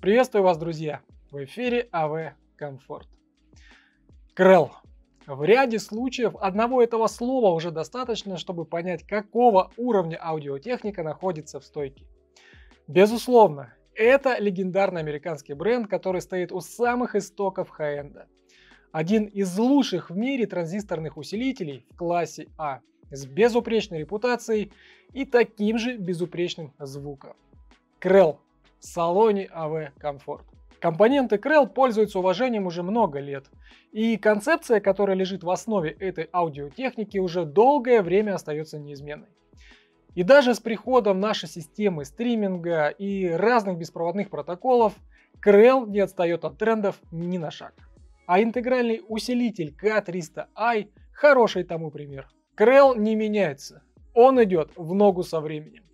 Приветствую вас, друзья! В эфире АВ Комфорт. Крел. В ряде случаев одного этого слова уже достаточно, чтобы понять, какого уровня аудиотехника находится в стойке. Безусловно, это легендарный американский бренд, который стоит у самых истоков хай-энда. Один из лучших в мире транзисторных усилителей в классе А с безупречной репутацией и таким же безупречным звуком. Крел салоне АВ Комфорт. Компоненты Krell пользуются уважением уже много лет, и концепция, которая лежит в основе этой аудиотехники, уже долгое время остается неизменной. И даже с приходом нашей системы стриминга и разных беспроводных протоколов, Krell не отстает от трендов ни на шаг. А интегральный усилитель K300i хороший тому пример. Krell не меняется, он идет в ногу со временем.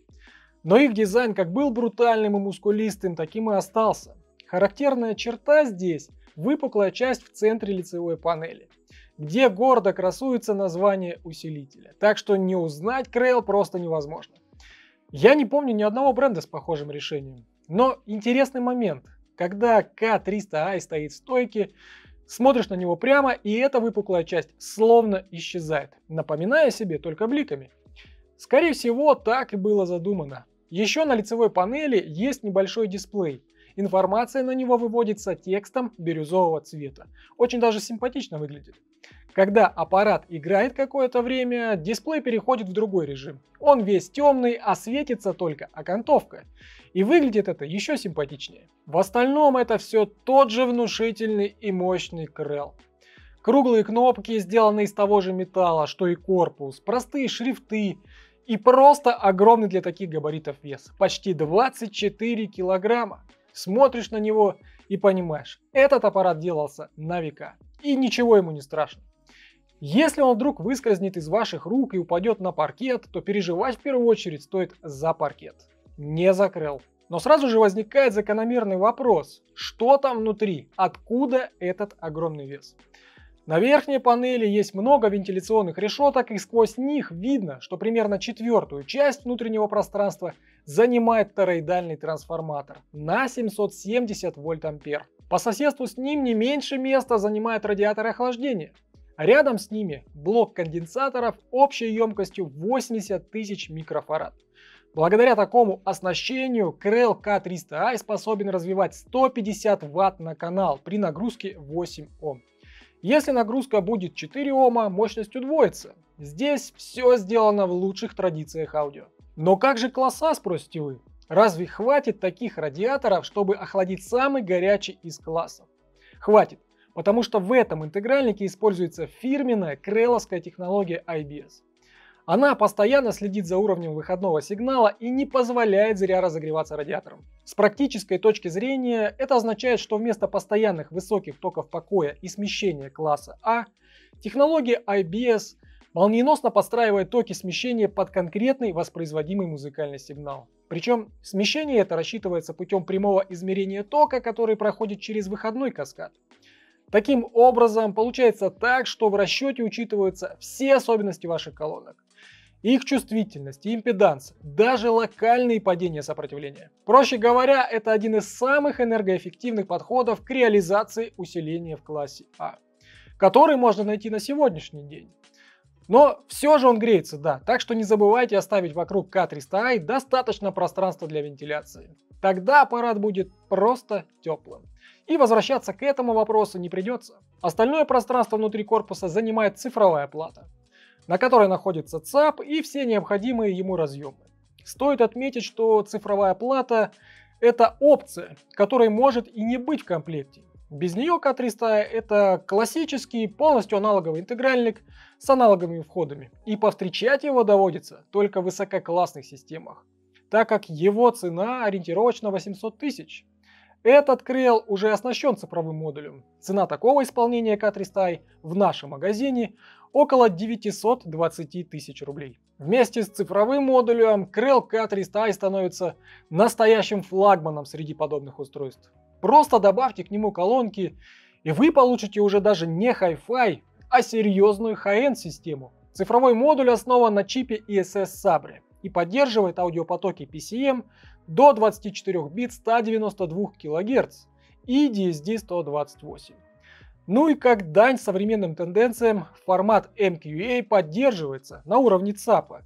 Но их дизайн как был брутальным и мускулистым, таким и остался. Характерная черта здесь – выпуклая часть в центре лицевой панели, где гордо красуется название усилителя. Так что не узнать Крейл просто невозможно. Я не помню ни одного бренда с похожим решением. Но интересный момент. Когда K300i стоит в стойке, смотришь на него прямо, и эта выпуклая часть словно исчезает, напоминая себе только бликами. Скорее всего, так и было задумано. Еще на лицевой панели есть небольшой дисплей. Информация на него выводится текстом бирюзового цвета. Очень даже симпатично выглядит. Когда аппарат играет какое-то время, дисплей переходит в другой режим. Он весь темный, а светится только окантовка. И выглядит это еще симпатичнее. В остальном это все тот же внушительный и мощный крел. Круглые кнопки сделаны из того же металла, что и корпус, простые шрифты, и просто огромный для таких габаритов вес. Почти 24 килограмма. Смотришь на него и понимаешь, этот аппарат делался на века. И ничего ему не страшно. Если он вдруг выскользнет из ваших рук и упадет на паркет, то переживать в первую очередь стоит за паркет. Не закрыл. Но сразу же возникает закономерный вопрос, что там внутри, откуда этот огромный вес. На верхней панели есть много вентиляционных решеток, и сквозь них видно, что примерно четвертую часть внутреннего пространства занимает тороидальный трансформатор на 770 вольт ампер. По соседству с ним не меньше места занимает радиатор охлаждения. Рядом с ними блок конденсаторов общей емкостью 80 тысяч микрофарад. Благодаря такому оснащению Krell K300i способен развивать 150 Вт на канал при нагрузке 8 Ом. Если нагрузка будет 4 Ома, мощность удвоится. Здесь все сделано в лучших традициях аудио. Но как же класса, спросите вы? Разве хватит таких радиаторов, чтобы охладить самый горячий из классов? Хватит, потому что в этом интегральнике используется фирменная креловская технология IBS. Она постоянно следит за уровнем выходного сигнала и не позволяет зря разогреваться радиатором. С практической точки зрения это означает, что вместо постоянных высоких токов покоя и смещения класса А, технология IBS молниеносно подстраивает токи смещения под конкретный воспроизводимый музыкальный сигнал. Причем смещение это рассчитывается путем прямого измерения тока, который проходит через выходной каскад. Таким образом, получается так, что в расчете учитываются все особенности ваших колонок их чувствительность и импеданс, даже локальные падения сопротивления. Проще говоря, это один из самых энергоэффективных подходов к реализации усиления в классе А, который можно найти на сегодняшний день. Но все же он греется, да, так что не забывайте оставить вокруг К300i достаточно пространства для вентиляции. Тогда аппарат будет просто теплым. И возвращаться к этому вопросу не придется. Остальное пространство внутри корпуса занимает цифровая плата на которой находится ЦАП и все необходимые ему разъемы. Стоит отметить, что цифровая плата – это опция, которой может и не быть в комплекте. Без нее К300 это классический полностью аналоговый интегральник с аналоговыми входами. И повстречать его доводится только в высококлассных системах, так как его цена ориентировочно 800 тысяч. Этот Крел уже оснащен цифровым модулем. Цена такого исполнения К300 в нашем магазине около 920 тысяч рублей. Вместе с цифровым модулем Krell K300i становится настоящим флагманом среди подобных устройств. Просто добавьте к нему колонки, и вы получите уже даже не Hi-Fi, а серьезную high-end систему. Цифровой модуль основан на чипе ESS Sabre и поддерживает аудиопотоки PCM до 24 бит 192 кГц и DSD 128. Ну и как дань современным тенденциям, формат MQA поддерживается на уровне ЦАПа.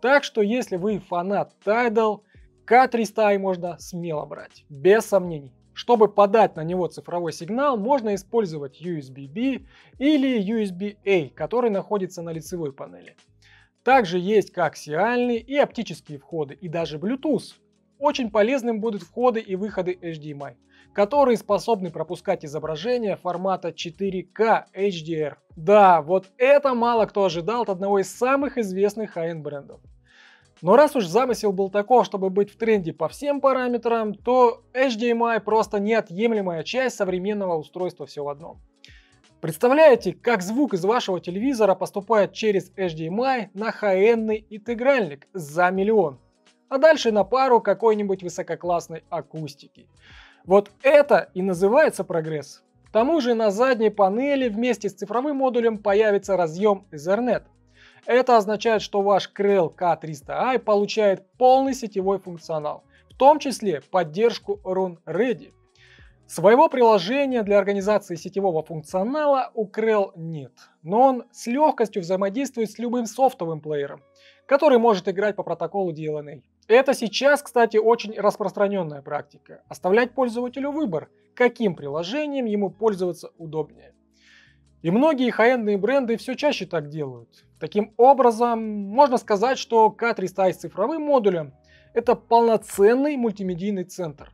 Так что если вы фанат Tidal, K300i можно смело брать, без сомнений. Чтобы подать на него цифровой сигнал, можно использовать USB-B или USB-A, который находится на лицевой панели. Также есть коаксиальные и оптические входы, и даже Bluetooth. Очень полезным будут входы и выходы HDMI, которые способны пропускать изображения формата 4K HDR. Да, вот это мало кто ожидал от одного из самых известных high-end брендов. Но раз уж замысел был таков, чтобы быть в тренде по всем параметрам, то HDMI просто неотъемлемая часть современного устройства все в одном. Представляете, как звук из вашего телевизора поступает через HDMI на high-endный интегральник за миллион, а дальше на пару какой-нибудь высококлассной акустики. Вот это и называется прогресс. К тому же на задней панели вместе с цифровым модулем появится разъем Ethernet – это означает, что ваш Krell K300i получает полный сетевой функционал, в том числе поддержку Run Ready. Своего приложения для организации сетевого функционала у Krell нет, но он с легкостью взаимодействует с любым софтовым плеером, который может играть по протоколу DLNA. Это сейчас, кстати, очень распространенная практика. Оставлять пользователю выбор, каким приложением ему пользоваться удобнее. И многие хай бренды все чаще так делают. Таким образом, можно сказать, что K300i с цифровым модулем – это полноценный мультимедийный центр,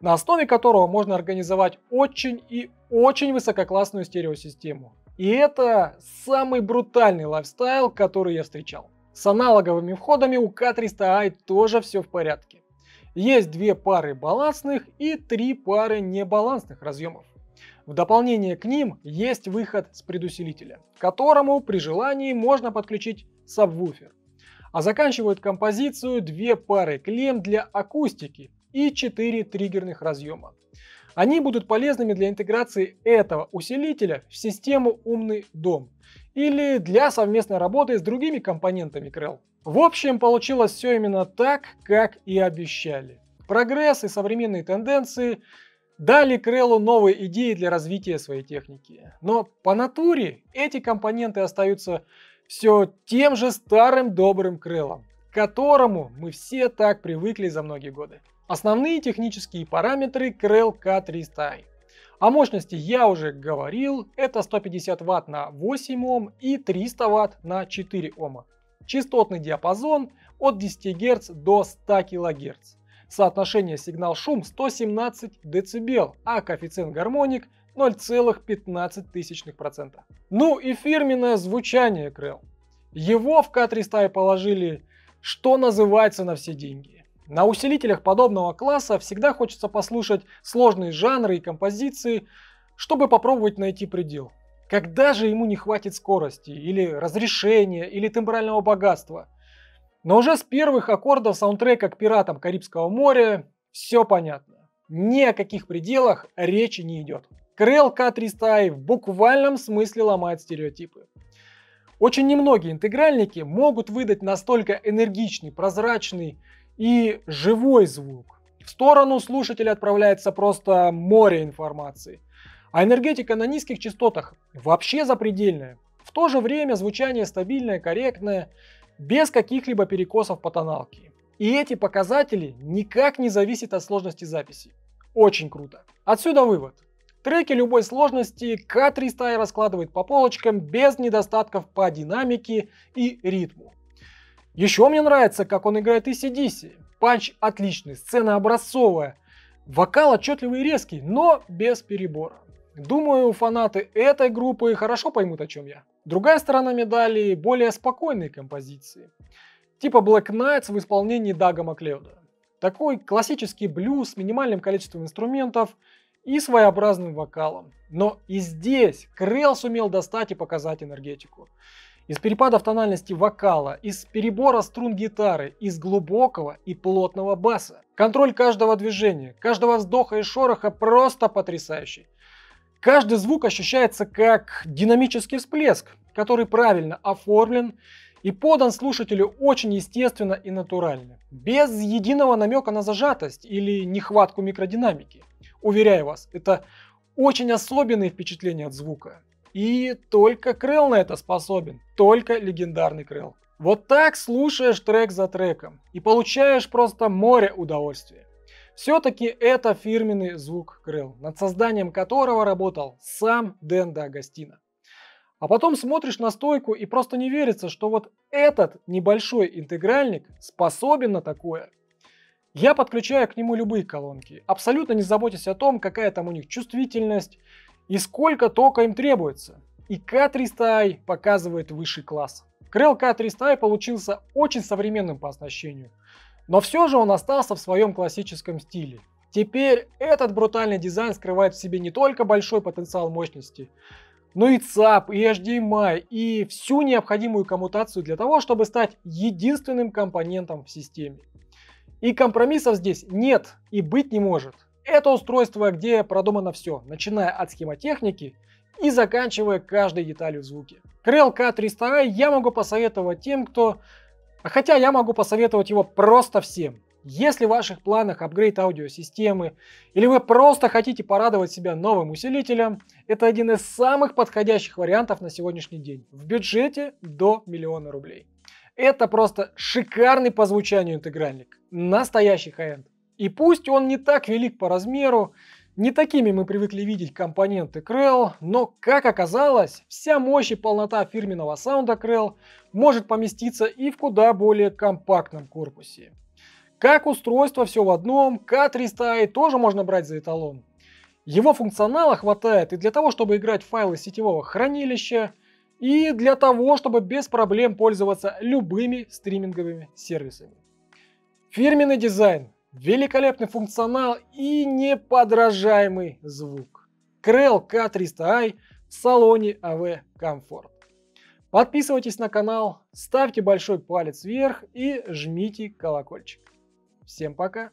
на основе которого можно организовать очень и очень высококлассную стереосистему. И это самый брутальный лайфстайл, который я встречал. С аналоговыми входами у K300i тоже все в порядке. Есть две пары балансных и три пары небалансных разъемов. В дополнение к ним есть выход с предусилителя, к которому при желании можно подключить сабвуфер. А заканчивают композицию две пары клем для акустики и четыре триггерных разъема. Они будут полезными для интеграции этого усилителя в систему «Умный дом» или для совместной работы с другими компонентами Krell. В общем, получилось все именно так, как и обещали. Прогресс и современные тенденции дали Креллу новые идеи для развития своей техники. Но по натуре эти компоненты остаются все тем же старым добрым Креллом, к которому мы все так привыкли за многие годы. Основные технические параметры Krell K300i. О мощности я уже говорил, это 150 Вт на 8 Ом и 300 Вт на 4 Ома. Частотный диапазон от 10 Гц до 100 кГц. Соотношение сигнал-шум 117 дБ, а коэффициент гармоник 0,15%. Ну и фирменное звучание Крell. Его в К300 положили, что называется, на все деньги. На усилителях подобного класса всегда хочется послушать сложные жанры и композиции, чтобы попробовать найти предел. Когда же ему не хватит скорости, или разрешения, или тембрального богатства – но уже с первых аккордов саундтрека к «Пиратам Карибского моря» все понятно. Ни о каких пределах речи не идет. Крел К-300i в буквальном смысле ломает стереотипы. Очень немногие интегральники могут выдать настолько энергичный, прозрачный и живой звук. В сторону слушателя отправляется просто море информации. А энергетика на низких частотах вообще запредельная. В то же время звучание стабильное, корректное, без каких-либо перекосов по тоналке. И эти показатели никак не зависят от сложности записи. Очень круто. Отсюда вывод. Треки любой сложности К300 раскладывает по полочкам без недостатков по динамике и ритму. Еще мне нравится, как он играет ACDC. Панч отличный, сцена образцовая. Вокал отчетливый и резкий, но без перебора. Думаю, фанаты этой группы хорошо поймут, о чем я. Другая сторона медали – более спокойные композиции. Типа Black Knights в исполнении Дага Маклеода. Такой классический блюз с минимальным количеством инструментов и своеобразным вокалом. Но и здесь Крелл сумел достать и показать энергетику. Из перепадов тональности вокала, из перебора струн гитары, из глубокого и плотного баса. Контроль каждого движения, каждого вздоха и шороха просто потрясающий. Каждый звук ощущается как динамический всплеск, который правильно оформлен и подан слушателю очень естественно и натурально, без единого намека на зажатость или нехватку микродинамики. Уверяю вас, это очень особенные впечатления от звука. И только Крell на это способен, только легендарный Крell. Вот так слушаешь трек за треком и получаешь просто море удовольствия. Все-таки это фирменный звук Крell, над созданием которого работал сам Дэн Д'Агостино. А потом смотришь на стойку и просто не верится, что вот этот небольшой интегральник способен на такое. Я подключаю к нему любые колонки, абсолютно не заботясь о том, какая там у них чувствительность и сколько тока им требуется. И K300i показывает высший класс. Крел K300i получился очень современным по оснащению, но все же он остался в своем классическом стиле. Теперь этот брутальный дизайн скрывает в себе не только большой потенциал мощности, но и ЦАП, и HDMI, и всю необходимую коммутацию для того, чтобы стать единственным компонентом в системе. И компромиссов здесь нет и быть не может. Это устройство, где продумано все, начиная от схемотехники и заканчивая каждой деталью в звуке. Krell K300i я могу посоветовать тем, кто... Хотя я могу посоветовать его просто всем. Если в ваших планах апгрейд аудиосистемы, или вы просто хотите порадовать себя новым усилителем, это один из самых подходящих вариантов на сегодняшний день в бюджете до миллиона рублей. Это просто шикарный по звучанию интегральник. Настоящий хай-энд. И пусть он не так велик по размеру, не такими мы привыкли видеть компоненты Krell, но, как оказалось, вся мощь и полнота фирменного саунда Krell может поместиться и в куда более компактном корпусе. Как устройство все в одном, K300i тоже можно брать за эталон. Его функционала хватает и для того, чтобы играть файлы сетевого хранилища, и для того, чтобы без проблем пользоваться любыми стриминговыми сервисами. Фирменный дизайн, великолепный функционал и неподражаемый звук. Krell K300i в салоне AV Comfort. Подписывайтесь на канал, ставьте большой палец вверх и жмите колокольчик. Всем пока!